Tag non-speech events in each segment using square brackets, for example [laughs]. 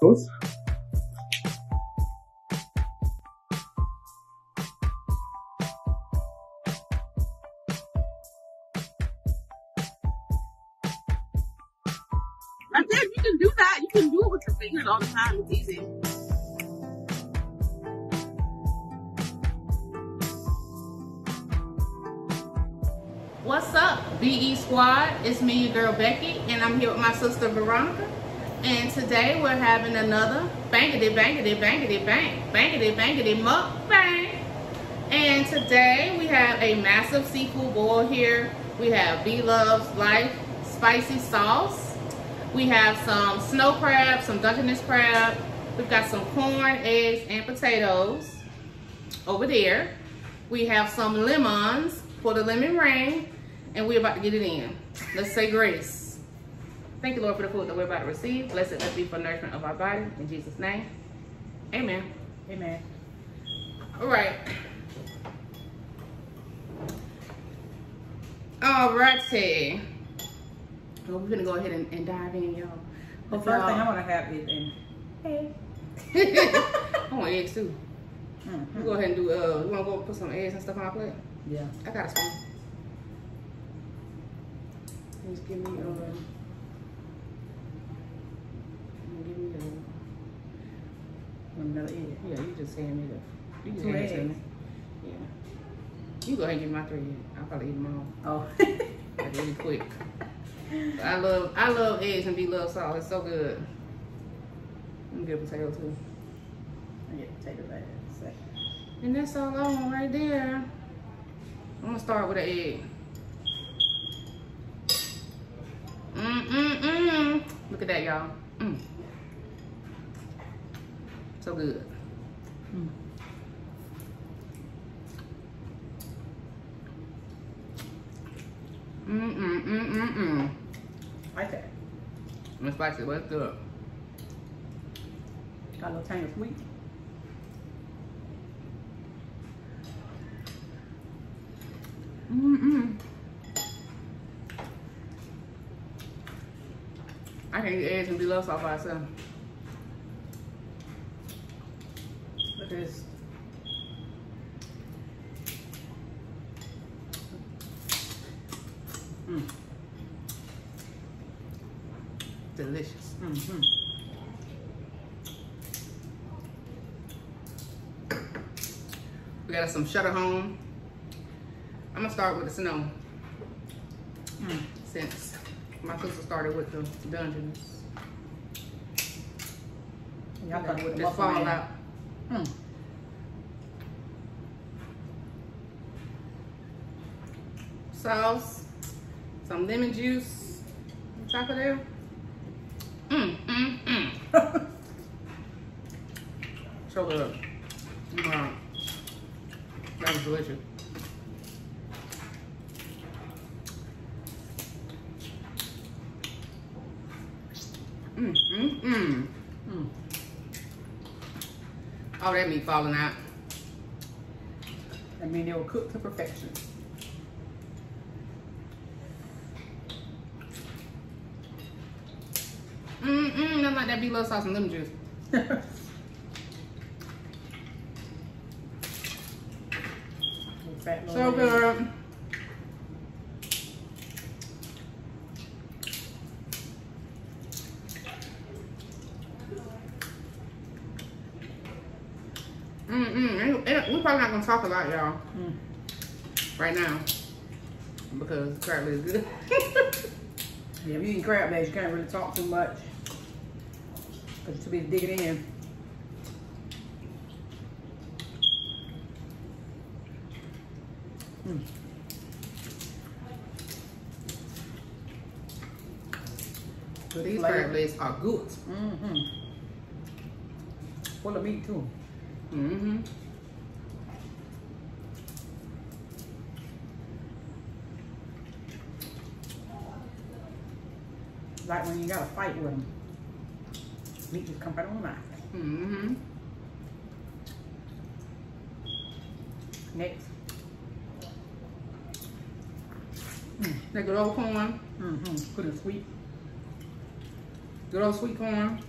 Close. I said you can do that. You can do it with your fingers all the time. It's easy. What's up, BE Squad? It's me, your girl Becky, and I'm here with my sister Veronica. And today we're having another bangity bangity bangity bang bangity bangity mukbang. And today we have a massive seafood boil here. We have B Love's Life spicy sauce. We have some snow crab, some Dungeness crab. We've got some corn, eggs, and potatoes over there. We have some lemons for the lemon rain, and we're about to get it in. Let's say grace. Thank you, Lord, for the food that we're about to receive. Blessed let be for nourishment of our body. In Jesus' name, amen. Amen. All right. All righty. Well, we're gonna go ahead and, and dive in, y'all. The first thing I want to have is an egg. [laughs] I want eggs too. Mhm. You go ahead and do. Uh, you wanna go put some eggs and stuff on our plate? Yeah. I got a spoon. Just give me. Um, give me the. Want Another egg. Yeah, you just hand me the. You just Two hand it to me. Yeah. You go ahead and give me my three. I'll probably eat them all. Oh. [laughs] Like really quick. I love I love eggs and be love sauce. It's so good. Get a potato too. I get potatoes right in a second. And that's all I want right there. I'm gonna start with an egg. Mm mm mm. Look at that, y'all. Mm. So good. Mm. Mm mm mm mm mm. Like that. It's spicy, but it's good. Got a little tang of sweet. Mm mm. I can eat eggs and be love sauce by itself. This. Mm. Delicious. Mm-hmm. We got some Sutter Home. I'm gonna start with the snow Mm. since my sister started with the Dungeness. Y'all started with the Just muffin fall man. out. Mm. Sauce, some lemon juice on top of there. Mm, mm, mm. So good. Wow. That was delicious. Mm, mm, mm. All that meat falling out. I mean, they were cooked to perfection. Mm, mm, nothing like that beef love sauce and lemon juice. [laughs] So egg. We're probably not gonna talk a lot, y'all, Mm. right now. Because crab is good. [laughs] Yeah, if you eat crab legs, you can't really talk too much. Because to be digging in. Mm. But these Flavor. crab legs are good. Mm-hmm. Full of meat too. Mm-hmm. Like when you gotta fight with them. Meat just come right on out. Mm-hmm. Next. That good old corn. Mm-hmm. Good and sweet. Good old sweet corn.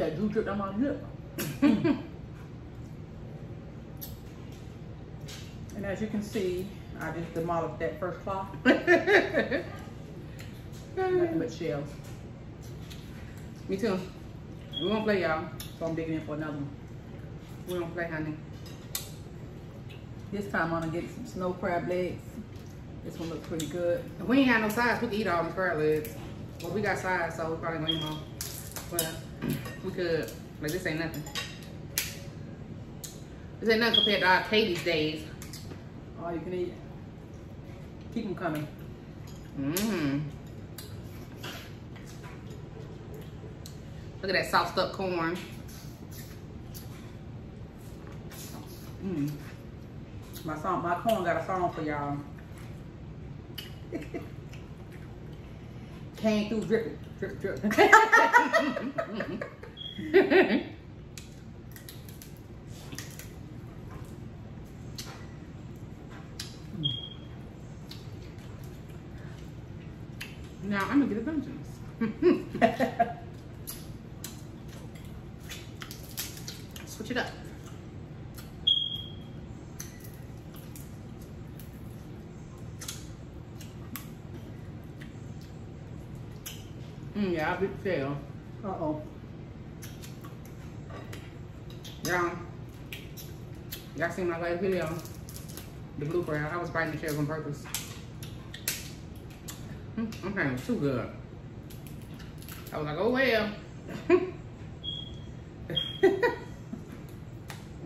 Yeah, Drew dripped on my lip. and as you can see, I just demolished that first cloth. [laughs] Nothing but shells. Me too. We won't play, y'all. So I'm digging in for another one. We don't play, honey. This time I'm gonna get some snow crab legs. This one looks pretty good. If we ain't got no size, we can eat all the crab legs. Well, we got size, so we probably gonna eat them all. But we could. Like, this ain't nothing. This ain't nothing compared to our Katie's days. All you can eat. Keep them coming. Mmm. Look at that soft up corn. Mmm. My song, my corn got a song for y'all. [laughs] Came through dripping, drip, drip. [laughs] now I'm gonna get a vengeance. [laughs] Switch it up. Mm, yeah, I big tail. Uh oh. Y'all, y'all seen my last video? The blue crab. I was biting the shells on purpose. Mm, okay, too good. I was like, oh well. [laughs]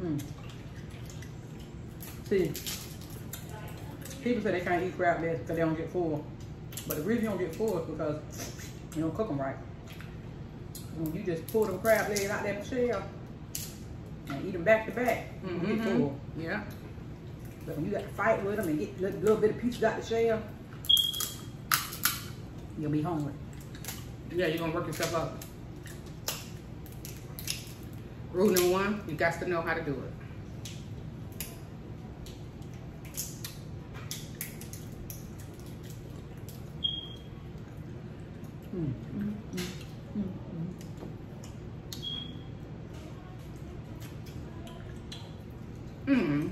Mm. See, people say they can't eat crab legs because they don't get full. But the reason you don't get full is because you don't cook them right. When you just pull them crab legs out that shell eat them back to back, Mhm. full. Yeah. But when you got to fight with them and get a little, little bit of pieces out the shell, you'll be hungry. Yeah, you're gonna work yourself up. Rule number one, you got to know how to do it. Mm, mm, mm, mm, mm. Mm.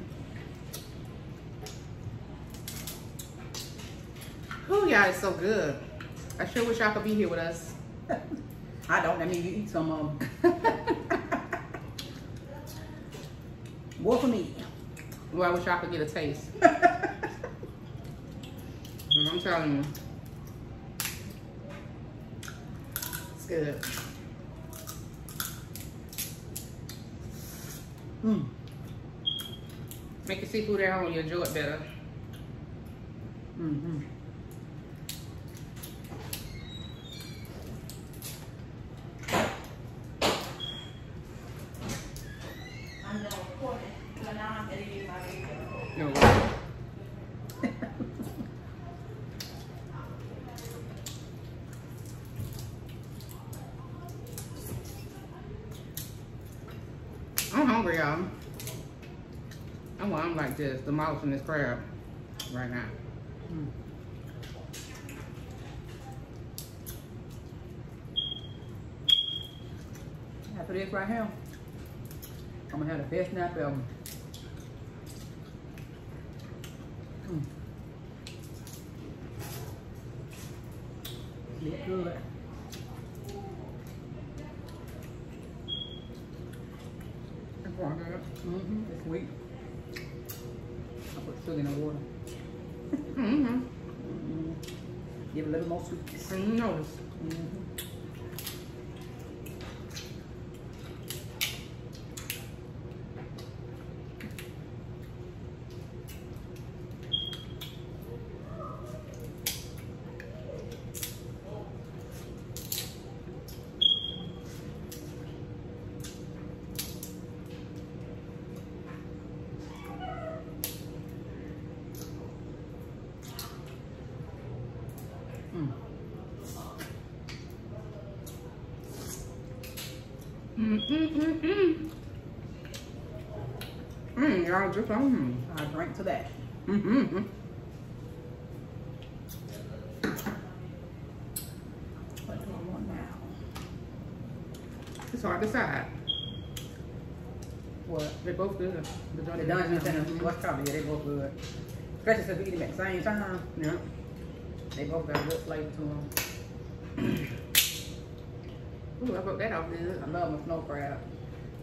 Oh, yeah, it's so good. I sure wish y'all could be here with us. I don't. That means you eat some of them. [laughs] More for me. Well, I wish y'all could get a taste. [laughs] I'm telling you. It's good. Mm. Make your seafood at home, you enjoy it better. Mm-hmm. No way. I'm hungry, y'all. I'm, this, demolishing this crab right now. Mm. After this right here, I'm gonna have the best nap ever. Mm. Look good. It's good. Mm-hmm. It's sweet. I put in the water. Mm-hmm. Mm-hmm. Give it a little more sweetness. And you notice. Mm-hmm. Mm. Mm-mm-mm-mm. Just mm. I drank to that. Mm-hmm. What do I want now? It's hard to decide. What? They're both good. The The Dungeness and the West Coast, yeah, they both good. Especially since we eat them at the same time. Yeah. They both got a good flavor to them. Ooh, I broke that off good. I love my snow crab.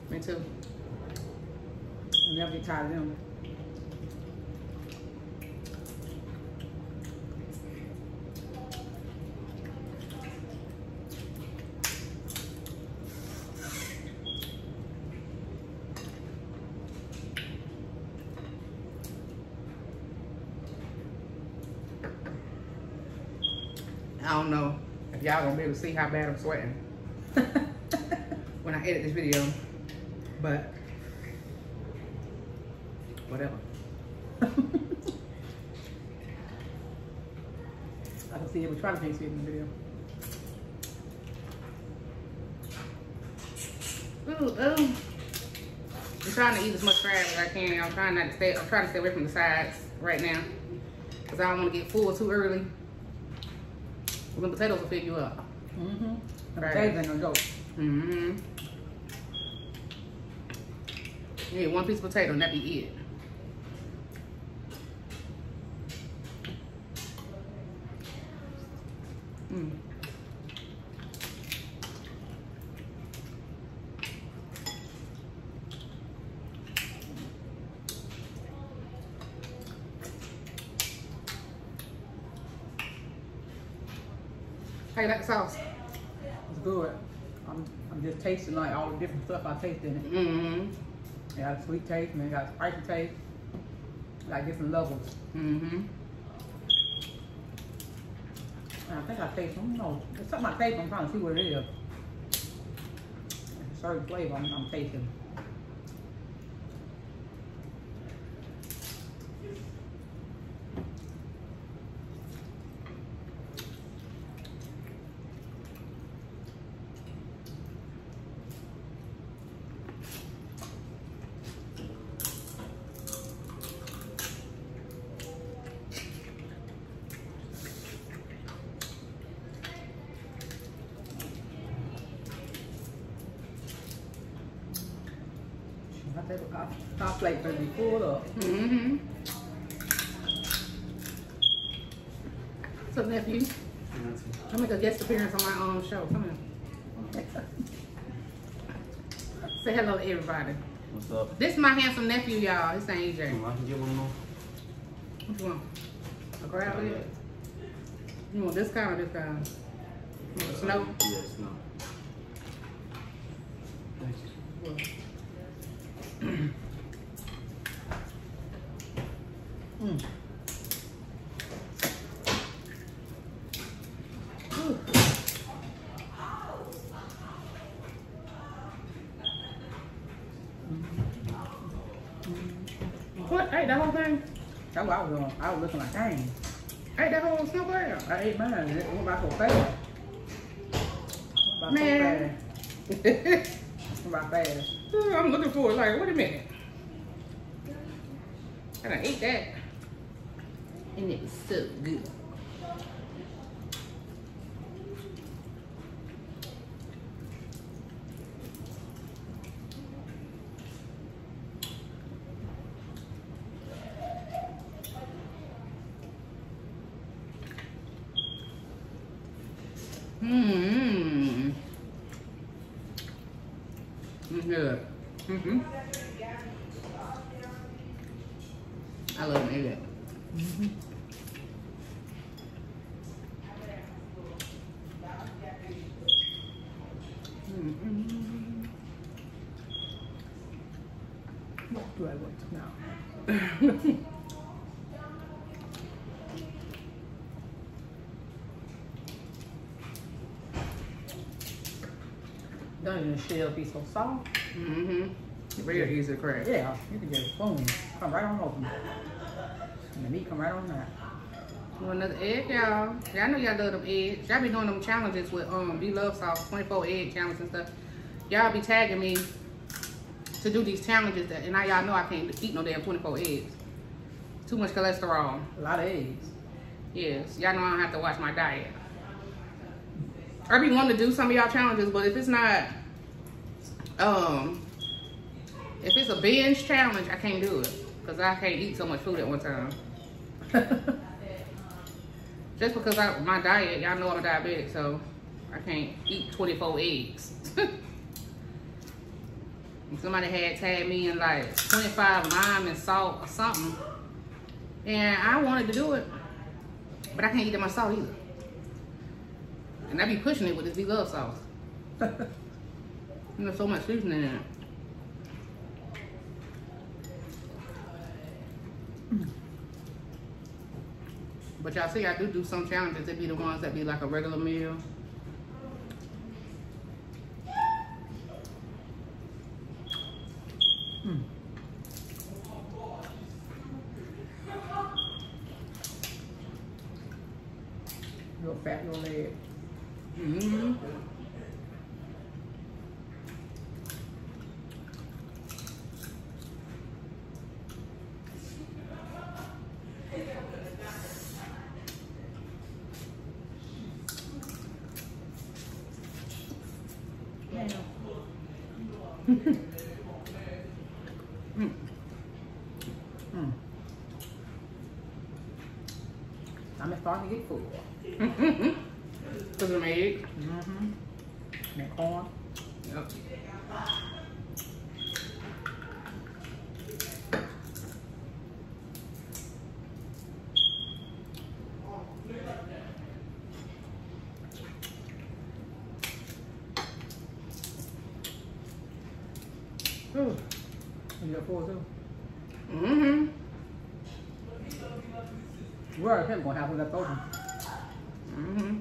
Me too. I never get tired of them. I don't know if y'all gonna be able to see how bad I'm sweating [laughs] when I edit this video, but whatever. I can see it. We're trying to fix it in the video. Ooh, ooh. I'm trying to eat as much crab as I can. I'm trying not to stay. I'm trying to stay away from the sides right now because I don't want to get full too early. Well, the potatoes will fill you up. Mm-hmm. Right. potatoes ain't gonna. Mm-hmm. Yeah, one piece of potato and that be it. How you like the sauce? It's good. I'm, I'm just tasting like all the different stuff I taste in it. Mm-hmm. It got a sweet taste and it got a spicy taste. Like different levels. Mm-hmm. I think I taste, I don't know. There's something I taste, I'm trying to see what it is. It's a certain flavor I'm, I'm tasting. I think our, our plate better be full up. Mm-hmm. So nephew, I make a guest appearance on my own show. Come here. [laughs] Say hello to everybody. What's up? This is my handsome nephew, y'all. His name EJ. I can get one more. What you want? A crab leg? You want this kind or this kind? You want snow? Yes, no. Thanks. Mm. What? Ate that whole thing? That's what I was doing. I was looking like, dang. Ate that whole snow crab? I ate mine. and It went by so fast. By Man. so fast. [laughs] By fast. I'm looking for it. Like, wait a minute. And I ate that. And it was so good. It's good. Mm-hmm. I love it. Mm-hmm. What do I want now? [laughs] Dungeon shell be so soft. mm-hmm. Real easy to crack. Yeah, you can just boom, come right on open. And the meat come right on that. Another egg, y'all. Y'all know y'all love them eggs. Y'all be doing them challenges with um Be Love Sauce, 24 egg challenge and stuff. Y'all be tagging me to do these challenges that, and now y'all know I can't eat no damn 24 eggs. Too much cholesterol. A lot of eggs. Yes, y'all know I don't have to watch my diet. I be wanting to do some of y'all challenges, but if it's not Um, if it's a binge challenge, I can't do it because I can't eat so much food at one time. [laughs] Just because I my diet, y'all know I'm a diabetic, so I can't eat 24 eggs. [laughs] Somebody had tagged me in like 25 lime and salt or something. And I wanted to do it, but I can't eat that much salt either. And I be pushing it with this big love [laughs] There's so much seasoning in it. But y'all see, I do do some challenges. They be the ones that be like a regular meal. Mm. Your fat little leg. Mm-hmm. Mm. Mm. I'm starting to get full. Put some egg. Mm-hmm. That corn. Yep. Ooh. You too. Mm-hmm. We're gonna have left over. Mm-hmm.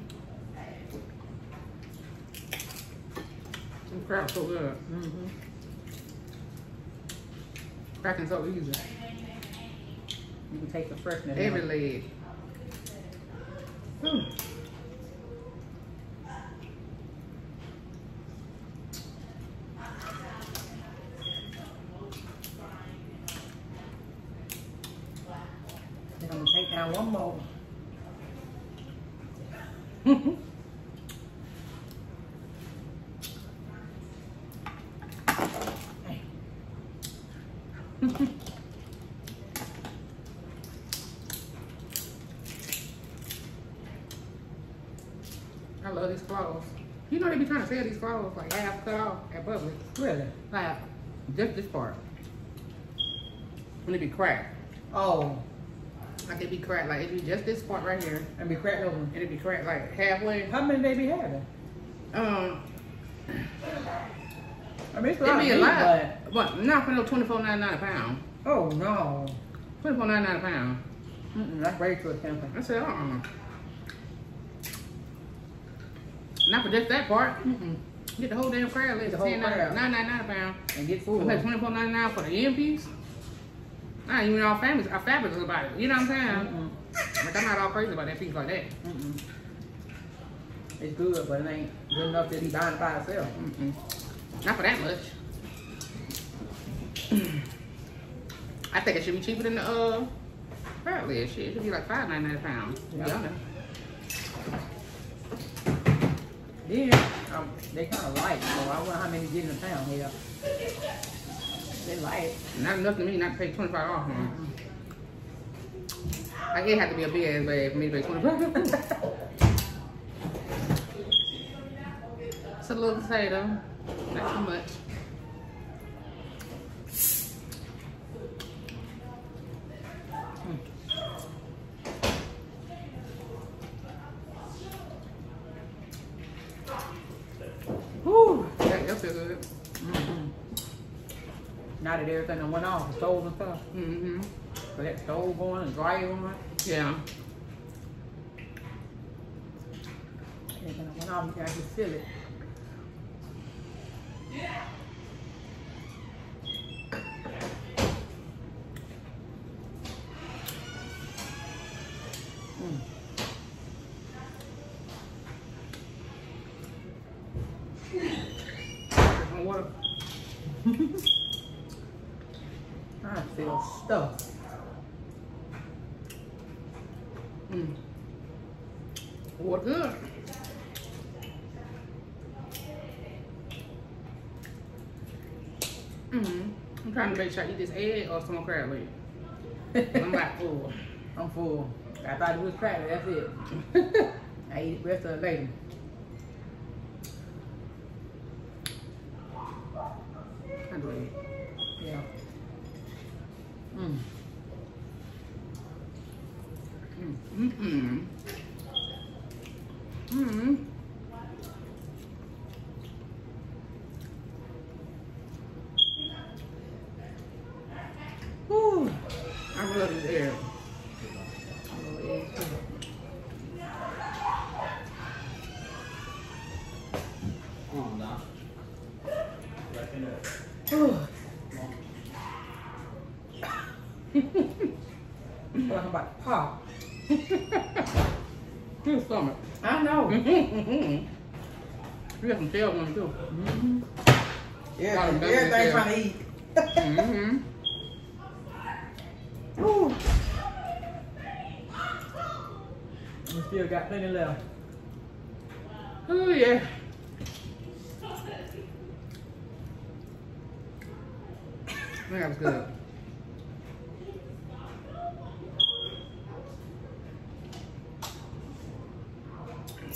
Some crap so good. Mm-hmm. Cracking so easy. You can taste the freshness. Every leg. Hmm. They're gonna take down one more. I love these claws. You know they be trying to sell these claws like half cut off at Publix. Really? Like just this part. When it be cracked. Oh, Like it be cracked. Like it be just this part right here. and be cracked open. And it be cracked like halfway. How many they be having? Um I mean, it's a it lot be a lot. But not for no twenty four ninety nine a pound. oh no, Twenty four ninety nine a pound. Mm-mm, that's way too expensive. I said, uh-uh. Not for just that part. Mm-mm. Get the whole damn crab leg. The whole crab. nine nine nine a pound. And get I full. pay twenty four ninety nine for the end piece. Nah, even our families are fabulous about it. You know what I'm saying? Mm-mm. Like I'm not all crazy about that piece like that. It's good, but it ain't good enough to be buying it by itself. Not for that much. [clears throat] I think it should be cheaper than the uh crab leg. Shit, it should be like five ninety nine a pound. Yeah. Yeah, um, they kind of light, so I wonder how many get in a pound here. They light. Not enough to me not to pay twenty five off. Man. Like it had to be a big ass bag for me to pay twenty five. [laughs] It's a little potato. Not too much. Whew, that, that feels good. Mm-hmm. Now that everything done went off, the stove and stuff, Mm-hmm. so that stove going and dryer going, Yeah. everything done went off, you can actually feel it. Mm. Some water. I feel stuffed. Mm. Water good. Mm-hmm. I'm to make sure I eat this egg or some crab leg. I'm like full. I'm full. I thought it was crab. That's it. [laughs] I eat the rest of it later. I it. Yeah. Mm. Mm-mm. Mm-hmm. Whew. I love this air. Oh, eggs, too. Oh, nah. Reckon it. Whew. Feel like I'm about to pop. Your stomach. I know. Mm-hmm. You got some tail on too. Mm-hmm. Yeah, Everything, that's everything it. trying to eat. Mm-hmm. Ooh. We still got plenty left. Oh yeah. That was good.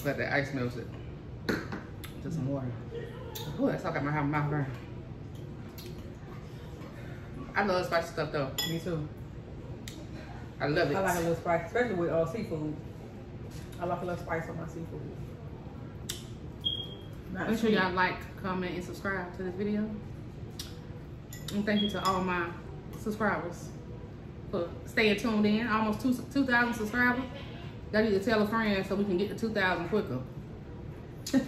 Let that ice melt it. Just some water. Oh, that's all got my mouth burn. I love spicy stuff though. Me too. I love it. I like a little spice, especially with uh, seafood. I like a little spice on my seafood. Not Make sure y'all like, comment, and subscribe to this video. And thank you to all my subscribers for staying tuned in. Almost two 2,000 subscribers. Y'all need to tell a friend so we can get to 2,000 quicker. [laughs]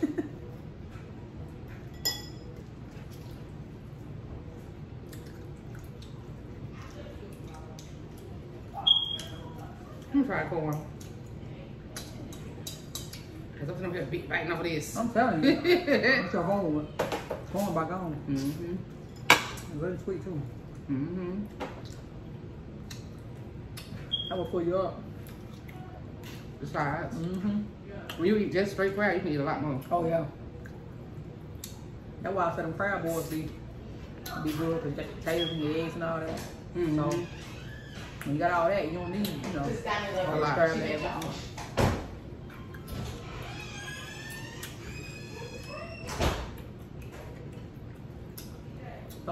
I'm gonna try corn. Cause I'm gonna be biting off this. I'm telling you. [laughs] It's your home. Going back on. Mm-hmm. It's really sweet too. Mm-hmm. That will pull you up. Besides, Mm-hmm. when you eat just straight crab, you can eat a lot more. Oh yeah. That's why I said them crab boils be be good because the potatoes and the eggs and all that. Mm-hmm. So when you got all that, you don't need, you know, A all the lot.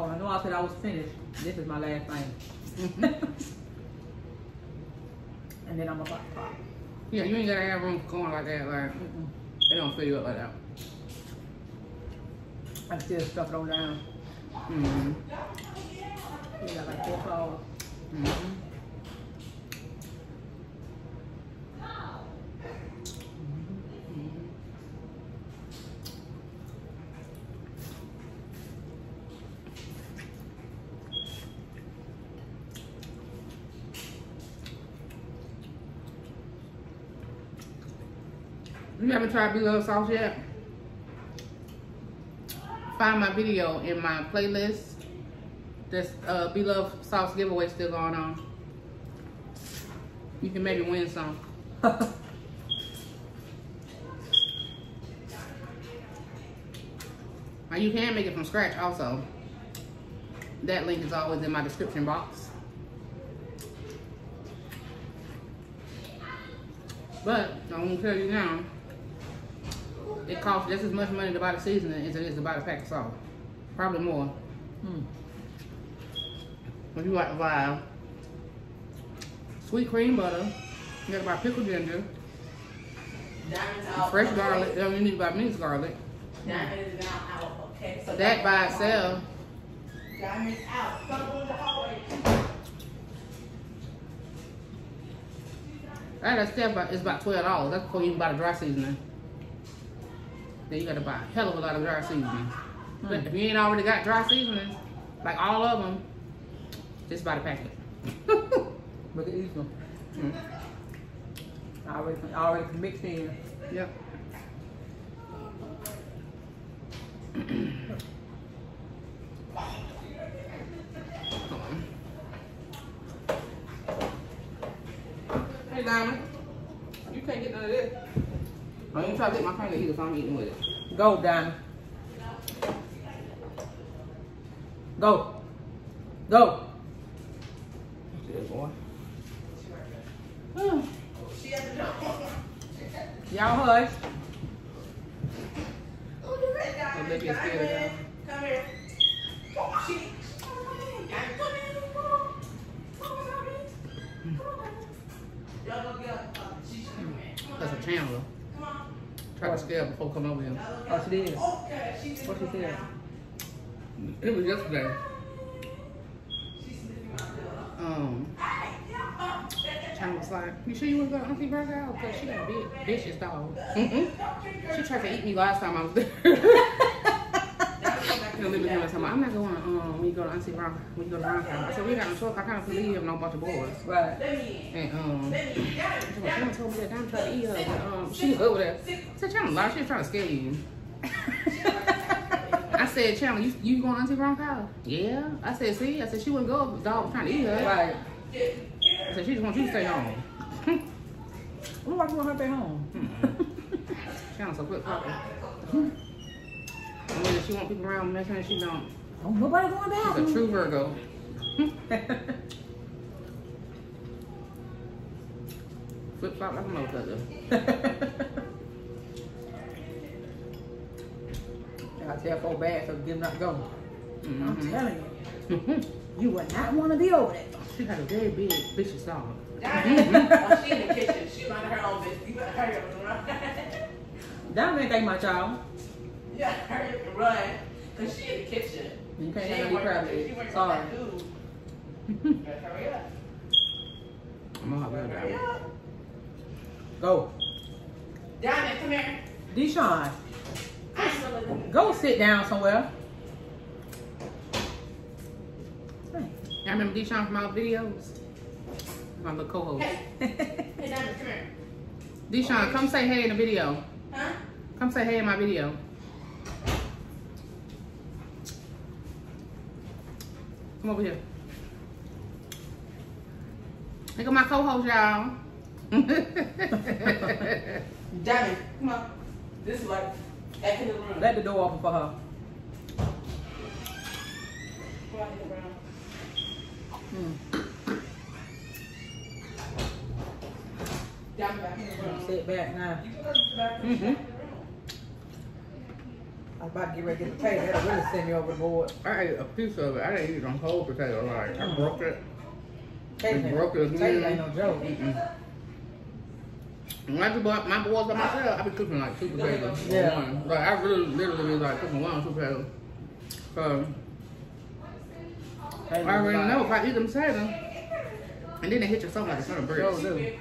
So I know I said I was finished. This is my last thing. [laughs] and then I'm about to pop. Yeah, you ain't gotta have room for corn like that. Like Mm-mm. it don't fill you up like that. I still stuff it on down. Mm-hmm. You got like four flowers. Mm-hmm. You haven't tried Beloved Sauce yet? Find my video in my playlist. This uh, Beloved Sauce giveaway still going on. You can maybe win some. [laughs] Now you can make it from scratch also. That link is always in my description box. But I'm gonna tell you now, it costs just as much money to buy the seasoning as it is to buy the pack of salt. Probably more. Mm. If you like to buy sweet cream butter, you gotta buy pickled ginger, Diamonds out. fresh garlic, you need to buy minced garlic. Diamond is now out. Okay. So That by itself, Diamonds out. Come on the hallway. that that step is about twelve dollars. That's before you even buy the dry seasoning. Then you gotta buy a hell of a lot of dry seasoning. But if you ain't already got dry seasonings, like all of them, just buy the packet. [laughs] Look at these ones. Mm. I already, I already mixed in. Yep. Hey Diamond, you can't get none of this. I ain't try to lick my finger either, so I'm eating with it. Go, Diamond. Go. Go. Good boy. She [sighs] at the door. Y'all hush. Oh, the red guy. Olivia's scared of Come here. She. Come on. Come on, Come on. Y'all go get up. She should come on, That's a Diamond. Chandler. On. Try before coming over here. Oh, she did. Okay, she did What she said? It was yesterday. She's sniffing my pillow. Um, Chandler was like, "You sure you want to go to Auntie Burger House? Cause she got a big vicious dog." Mm-mm. She tried to eat me last time I was there. [laughs] You know, Olivia was talking about, I'm not going. Um, when you go to Auntie Brown, when you go to Brown House. I said we got no choice. I kind of believe him, no bunch of boys. Right. Let me in. And um. Let me in. Diamond, Mama told me that Dom tried to eat her, but um, she was over there. I said, Chandler, lie. She was trying to scare you. [laughs] I said, Chandler, you, you going to Auntie Brown's house? Yeah. I said, see? I said, she wouldn't go if the dog was trying to eat her. Right. I said, she just wants you to stay home. What about you want her back home? [laughs] Chandler so quick talking. And whether she want people around messing and she don't. Oh, nobody going back. She's a true Virgo. [laughs] Flip flop like a motherfucker. [laughs] I tell four bad, so give not go. I'm Mhm. telling you, [laughs] you would not want to be over there. She had a very big, vicious dog. Diamond. Oh, she in the kitchen. She minding her own business. You better hurry up and run. Diamond ain't think about y'all. You gotta hurry up and run. Cause she in the kitchen. You can't She have ain't no working- crab She legs. working Sorry. on that food. [laughs] Hurry up. I'm gonna have Hurry that. up. Go. Diamond, come here. Deshaun, I still in go sit down somewhere. Hey. Y'all remember Deshaun from our videos? My little co-host. Hey, [laughs] hey, Diamond, come here. Deshaun, come say hey in the video. Huh? Come say hey in my video. Come over here. Look at my co-host, y'all. Diamond, [laughs] come on. This is like back in the room. Let the door open for her. Come on, in the room. Hmm. Diamond, back in the room. Sit back now. You can go to the back in the Mhm. room. I was about to get ready to get the potato. That'll really send you over the board. I ate a piece of it. I didn't eat the whole potato. Like I broke it. Potato ain't- broke it Potato ain't no joke. Mm-mm. When I do my boys by myself, I be cooking like two potatoes. Yeah. One. Like I really literally be like cooking one or two potatoes. So I already know if I eat them potatoes, and then they hit your stomach like a ton of bricks. Sure do.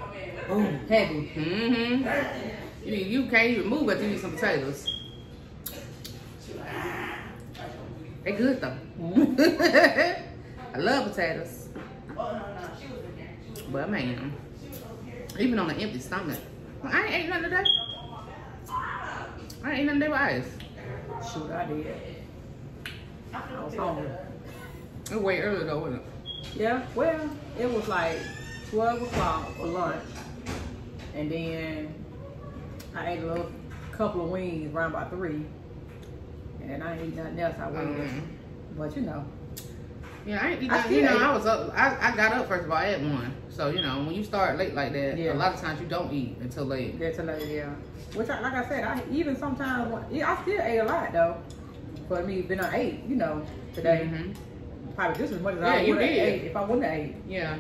Heavy. Mm-hmm. You, you can't even move after you eat some potatoes. They good though. Mhm. [laughs] I love potatoes, Oh, no, no. She was in here. She was, but man, she was over here. even on an empty stomach, I ain't ate nothing today. I ain't ate nothing today with ice. Shoot, I did. I was hungry. It was way early though, wasn't it? Yeah, well, it was like 12 o'clock for lunch. And then I ate a little couple of wings around about 3. And I ain't eat nothing else. I waited. Um, But you know, yeah, I ain't eat I. You know. I was up. I, I got up first of all at one. So you know, when you start late like that, Yeah. a lot of times you don't eat until late. that's a late, yeah. Which, I, like I said, I even sometimes, yeah, I still ate a lot though. For me, been I ate, you know, today. Mhm. Probably just as much as Yeah, I would have ate if I wouldn't have ate. Yeah.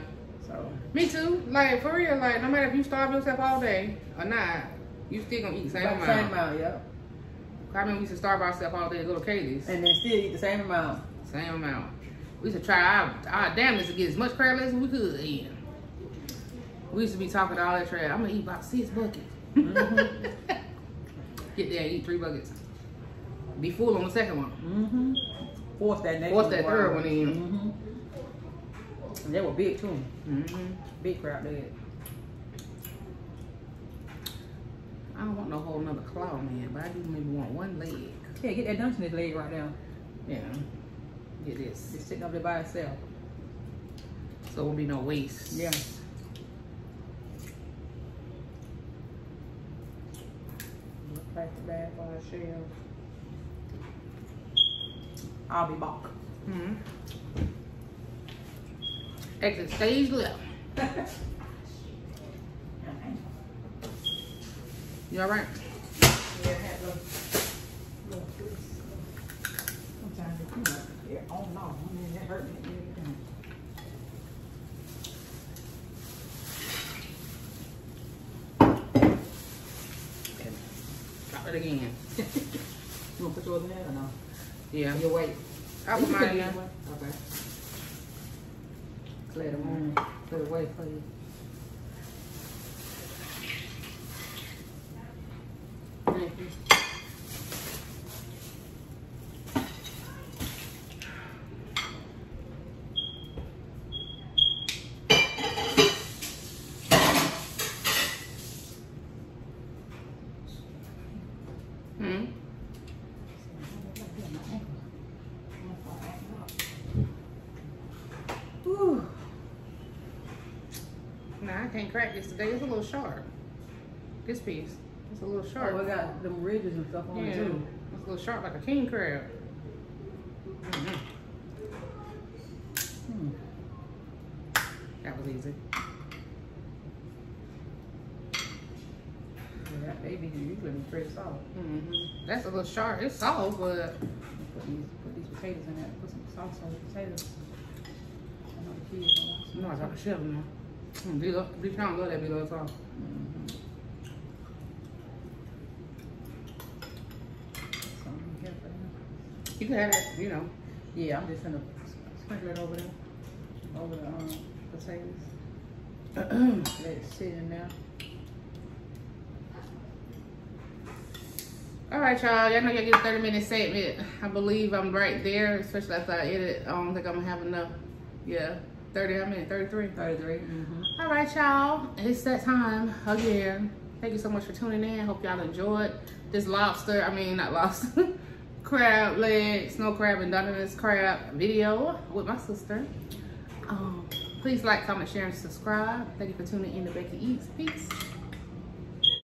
So, Me too. Like for real, like no matter if you starve yourself all day or not, you still gonna eat the same amount. same amount, yeah. I remember we used to starve ourselves all day at little Katie's. And then still eat the same amount. Same amount. We used to try our, our damnedest to get as much crab legs as we could in. We used to be talking all that trash. I'm gonna eat about six buckets. Mhm. [laughs] Get there and eat three buckets. Be full on the second one. Mm-hmm. Force that next Force that third one in. Mm-hmm. They were big too. Mm-hmm. Big crab leg. I don't want no whole nother claw, man, but I do maybe want one leg. Yeah, get that Dungeness leg right now. Yeah. Get this. It's sitting up there by itself. So it won't be no waste. Yeah. Back to back on the shelf. I'll be back. Mm-hmm. Exit stage left. [laughs] You all right? Yeah, it had little, little. Sometimes it, you know, they're on and off. I mean, that hurt me. Yeah, yeah. It again. [laughs] You want to put yours in there or no? Yeah. Your weight. I put mine in. [laughs] Okay. Clear the room, clear the way for you. Thank you. Hmm? Whew. Nah, I can't crack this today. It's a little sharp. This piece. It's a little Oh, sharp. we got them ridges and stuff on yeah. it too. It's a little sharp like a king crab. Mhm. Hmm. That was easy. Yeah, that baby usually be pretty soft. hmm That's a little sharp. It's soft, but Put these, put these potatoes in there. Put some sauce on the potatoes. I know the kids don't want some. you know I got the shell now. Mm, below. You can have that, you know. Yeah, I'm just gonna sprinkle it over there, over the um, potatoes. Let it sit in there. All right, y'all. Y'all know y'all get a 30 minute segment. I believe I'm right there, especially after I edit. I don't think I'm gonna have enough. Yeah, 30, how many? 33. 33. Mm-hmm. All right, y'all. It's that time again. Thank you so much for tuning in. Hope y'all enjoyed this lobster. I mean, not lobster. [laughs] crab leg, snow crab, and Dungeness crab video with my sister. Um, please like, comment, share, and subscribe. Thank you for tuning in to Becky Eats. Peace.